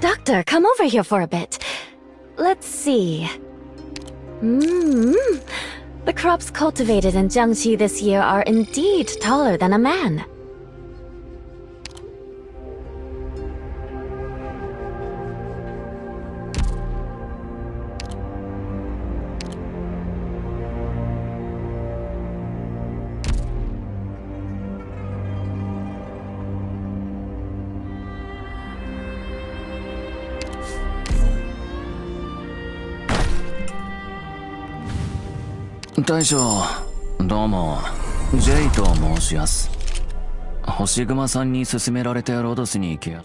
Doctor, come over here for a bit. Let's see. Mmm. The crops cultivated in Jiangxi this year are indeed taller than a man. 大将どうもジェイと申します星熊さんに勧められてロドスに行けや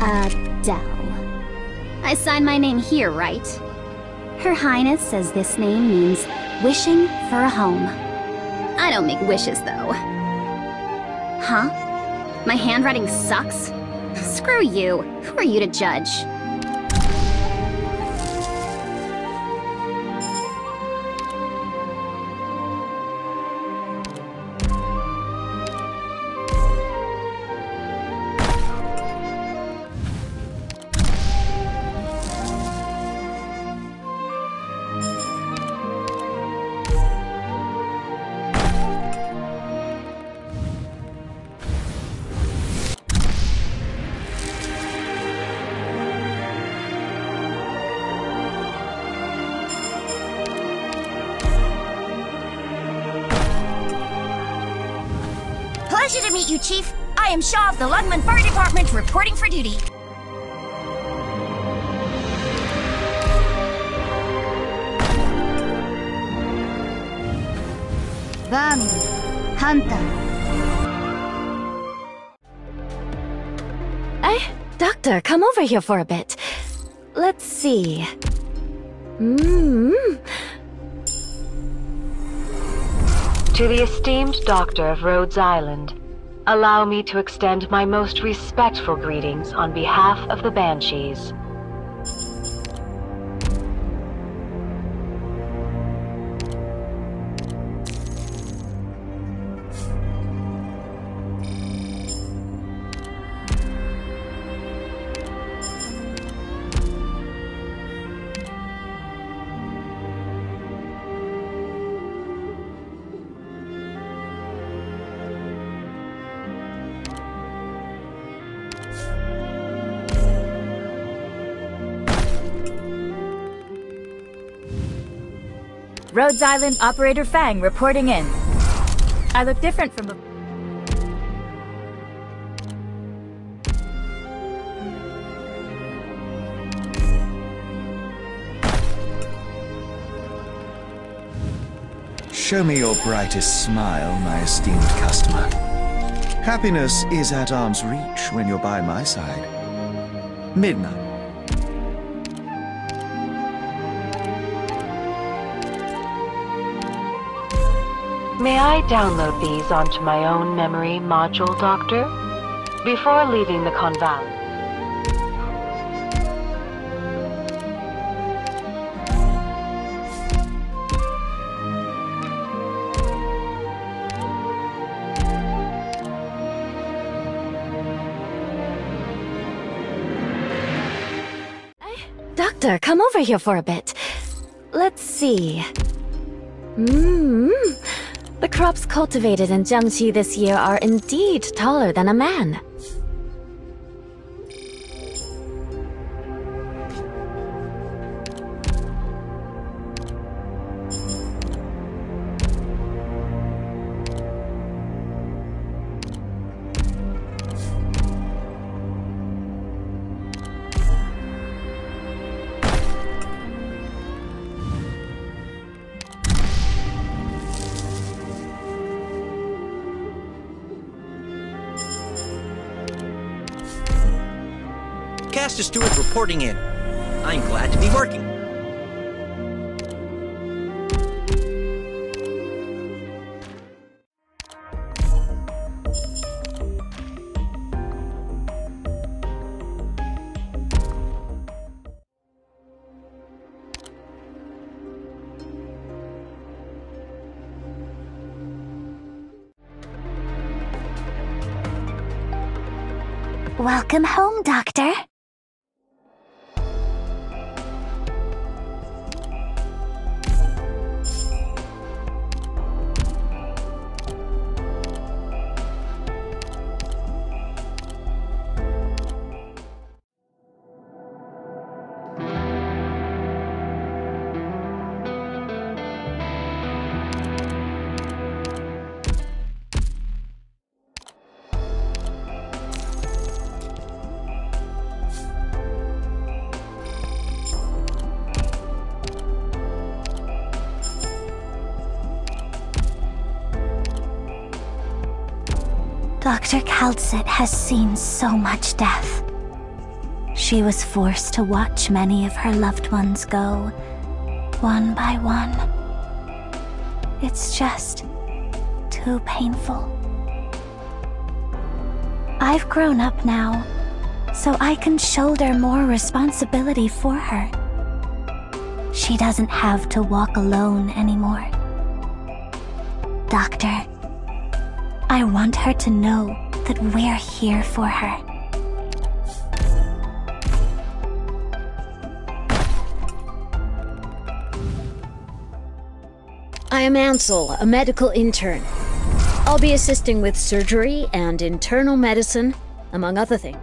Adele. I sign my name here, right? Her Highness says this name means wishing for a home. I don't make wishes, though. Huh? My handwriting sucks? Screw you. Who are you to judge? Pleasure to meet you, Chief. I am Shaw of the Lungmen Fire Department reporting for duty. Vermin. Hunter. Eh? Doctor, come over here for a bit. Let's see. Mmm. To the esteemed Doctor of Rhodes Island, allow me to extend my most respectful greetings on behalf of the Banshees. Rhodes Island Operator Fang reporting in. I look different from the. Show me your brightest smile, my esteemed customer. Happiness is at arm's reach when you're by my side. Midnight. May I download these onto my own memory module, Doctor? Before leaving the Conval. Doctor, come over here for a bit. Let's see. The crops cultivated in Jiangxi this year are indeed taller than a man. reporting in. I'm glad to be working. Welcome home, Doctor. Dr. Kaltsit has seen so much death. She was forced to watch many of her loved ones go, one by one. It's just too painful. I've grown up now, so I can shoulder more responsibility for her. She doesn't have to walk alone anymore. Doctor, I want her to know that we're here for her. I am Ansel, a medical intern. I'll be assisting with surgery and internal medicine, among other things.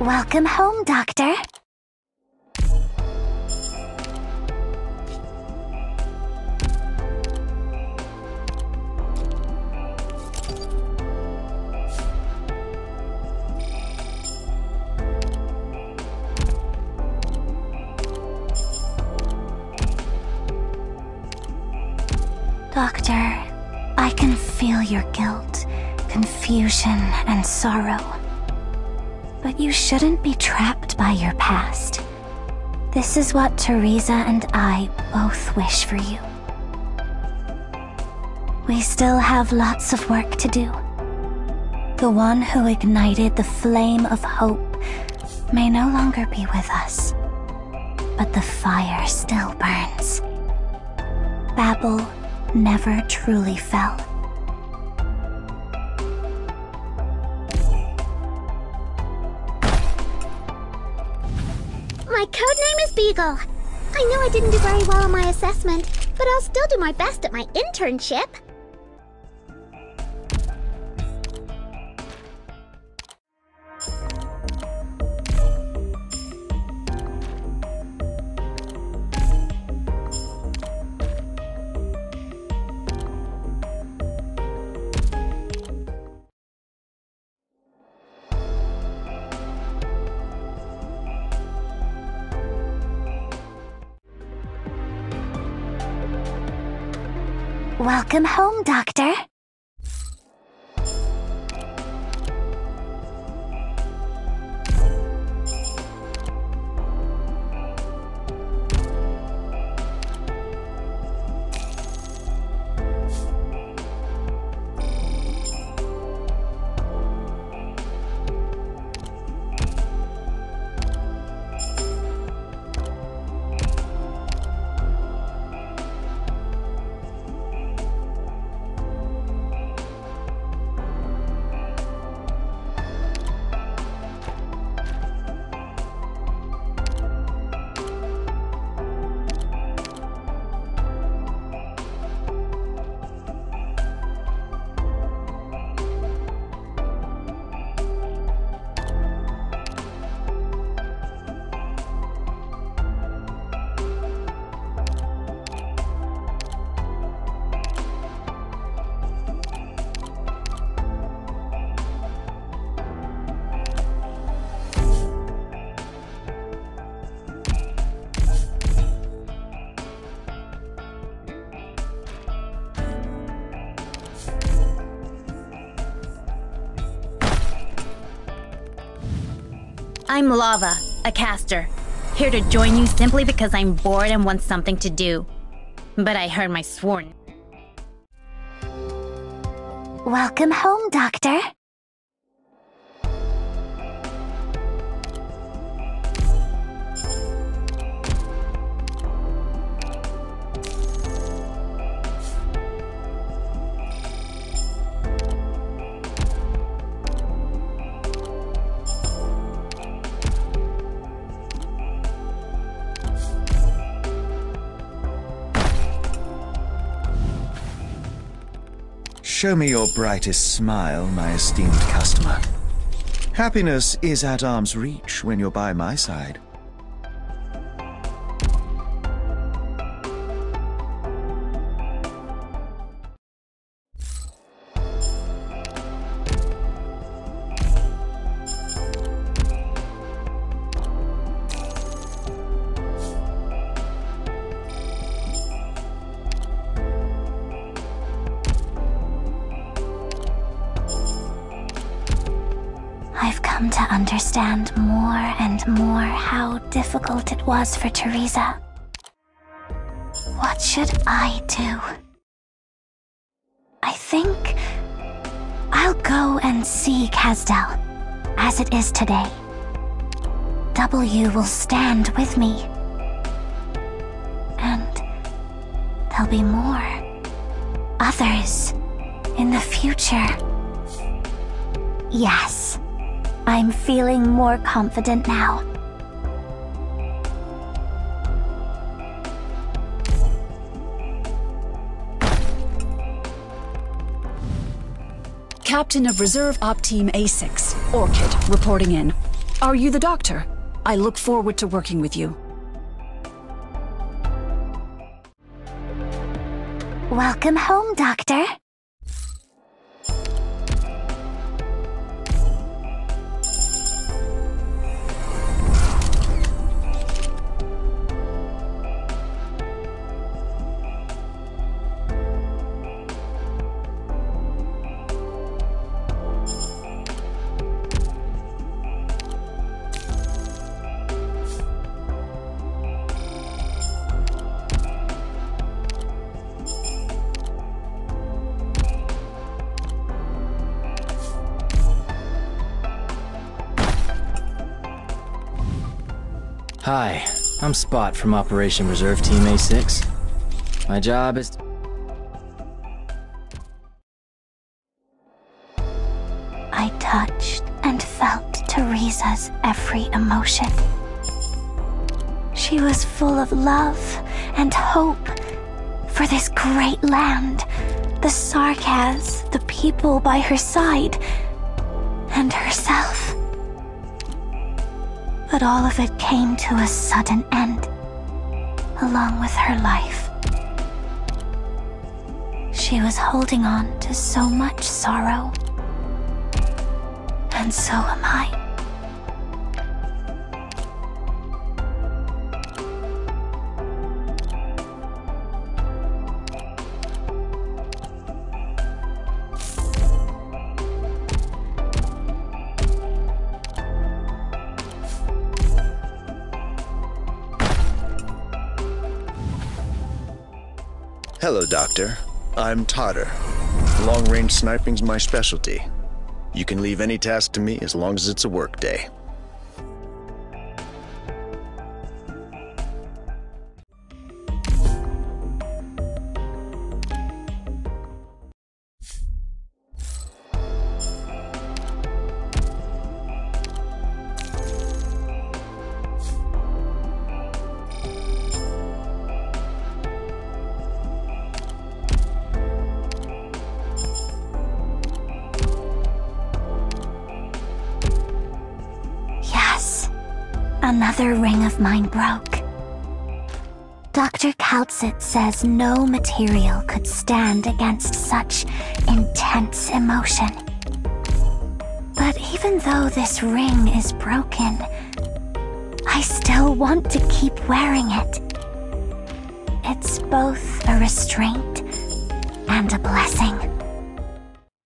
Welcome home, Doctor. I can feel your guilt, confusion, and sorrow. But you shouldn't be trapped by your past. This is what Theresa and I both wish for you. We still have lots of work to do. The one who ignited the flame of hope may no longer be with us, but the fire still burns. Babel never truly fell. My code name is Beagle. I know I didn't do very well on my assessment, but I'll still do my best at my internship. Welcome home, Doctor. I'm Lava, a caster. Here to join you simply because I'm bored and want something to do. But I heard my sworn. Welcome home, Doctor. Show me your brightest smile, my esteemed customer. Happiness is at arm's reach when you're by my side. Come to understand more and more how difficult it was for Theresa. What should I do? I think I'll go and see Kazdel, as it is today. W will stand with me. And there'll be more. Others in the future. Yes. I'm feeling more confident now. Captain of Reserve Op Team A6, Orchid, reporting in. Are you the doctor? I look forward to working with you. Welcome home, Doctor. Hi, I'm Spot from Operation Reserve Team A6. My job is I touched and felt Theresa's every emotion. She was full of love and hope for this great land, the Sarkaz, the people by her side, and herself. But all of it came to a sudden end, along with her life. She was holding on to so much sorrow. And so am I. Hello, Doctor. I'm Totter. Long range sniping's my specialty. You can leave any task to me as long as it's a work day. Another ring of mine broke. Dr. Kaltsit says no material could stand against such intense emotion. But even though this ring is broken, I still want to keep wearing it. It's both a restraint and a blessing.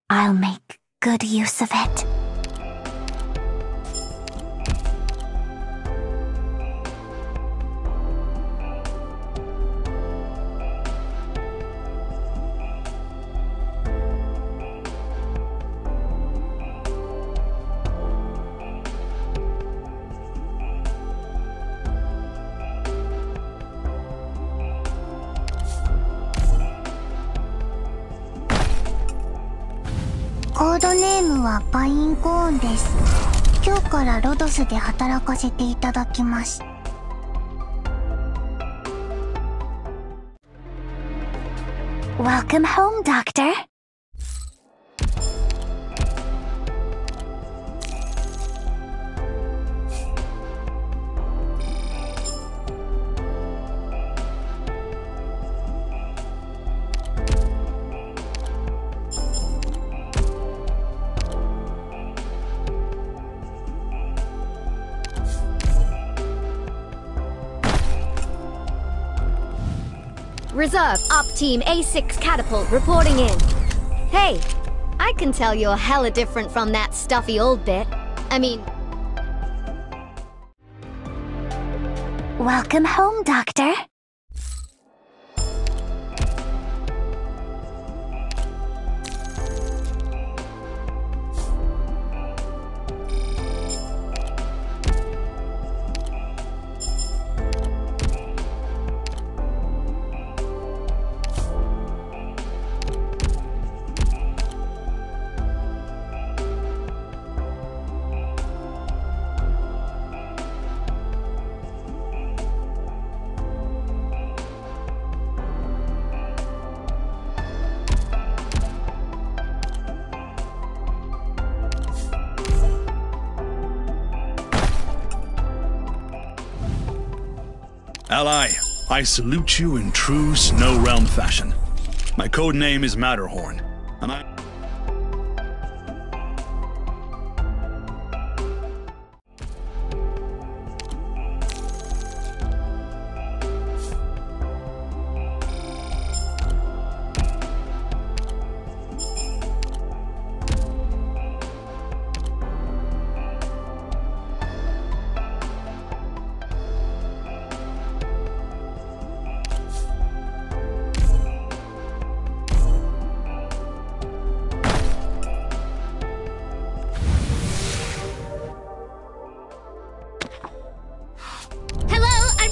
I'll make good use of it.「コードネームはパインコーンです今日からロドスで働かせていただきます」Welcome home, Doctor. Reserve, Op Team A6 Catapult reporting in. Hey, I can tell you're hella different from that stuffy old bit. I mean, Welcome home, Doctor. I salute you in true Snow Realm fashion. My code name is Matterhorn, and I.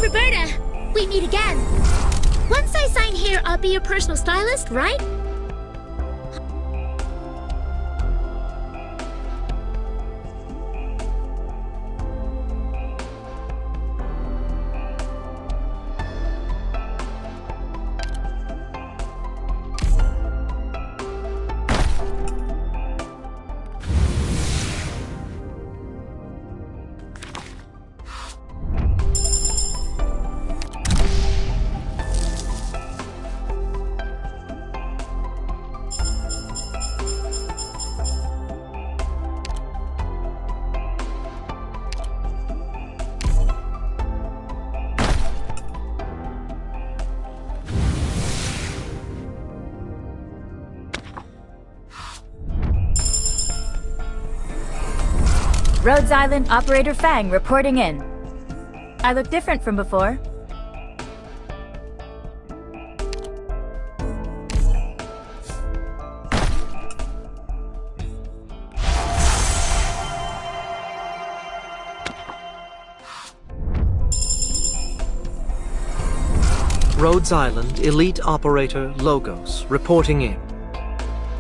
Roberta. We meet again. Once I sign here, I'll be your personal stylist, right? Rhodes Island Operator Fang reporting in. I look different from before. Rhodes Island Elite Operator Logos reporting in.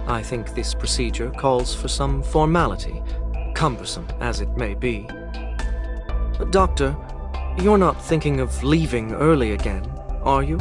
I think this procedure calls for some formality, cumbersome as it may be. Doctor, you're not thinking of leaving early again, are you?